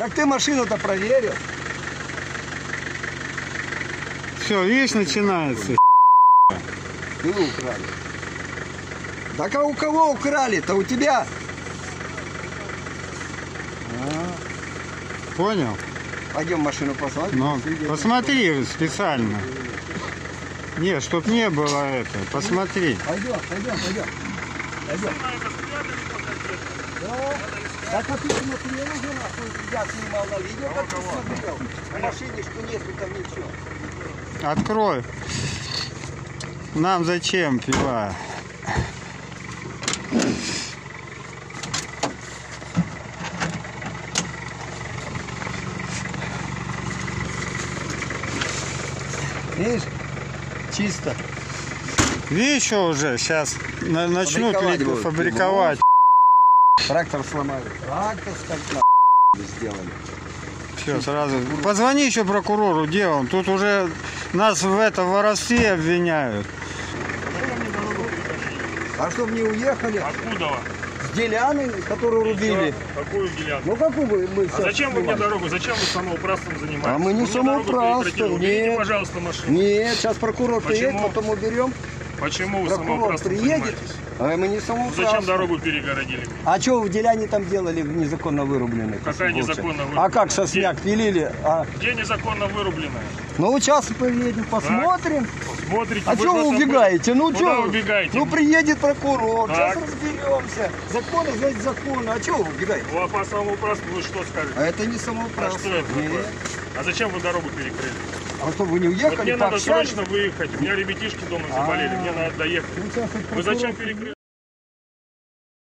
Так ты машину-то проверил. Все, видишь, начинается. Вы украли. Так а у кого украли-то? У тебя? Понял? Пойдем машину посмотрим. Ну, посмотри специально. Нет, чтоб не было это. Посмотри. Пойдем, пойдем, пойдем. Пойдем. Да. Так а ты смотрел уже, нахуй, я снимал на видео, как ты смотрел. В машине что нету там ничего. Открой. Нам зачем пила? Видишь? Чисто. Видишь, уже сейчас начнут фабриковать. Трактор сломали. Трактор как на сделали. Все, сразу. Позвони еще прокурору, где он? Тут уже нас в это в воровстве обвиняют. А чтобы не уехали? Откуда? вы? С деляны, которую рубили. Какую гелянку? Ну какую вы мы А сейчас зачем вы мне дорогу? Зачем вы самоуправством занимаетесь? А мы не Вы мне дорогу самоуправство, прекратили. Уберите, пожалуйста, машину. Нет, сейчас прокурор приедет, потом уберем. Почему вы Прокурор самоуправством приедет. занимаетесь? А мы не самоуправство. Зачем дорогу перегородили? А что в деляне там делали незаконно вырубленные? Какая незаконно А вырубленная? как сосняк пилили? А, Где незаконно вырубленная? ну сейчас поедем, посмотрим. Смотрите. А что вы убегаете? Ну что? убегаете? Ну приедет прокурор, Так. сейчас разберемся. Законы, значит законы. А что вы убегаете? Ну, а по самоуправству вы что скажете? А это не А самоуправство. что это Нет. такое? А зачем вы дорогу перекрыли? А что, вы не Вот уехали, мне надо срочно выехать. У меня ребятишки дома заболели, мне надо доехать. Ну, вот Вы зачем перекрыли?